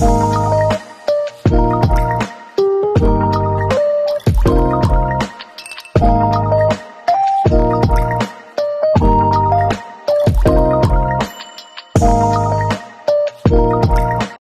Yes.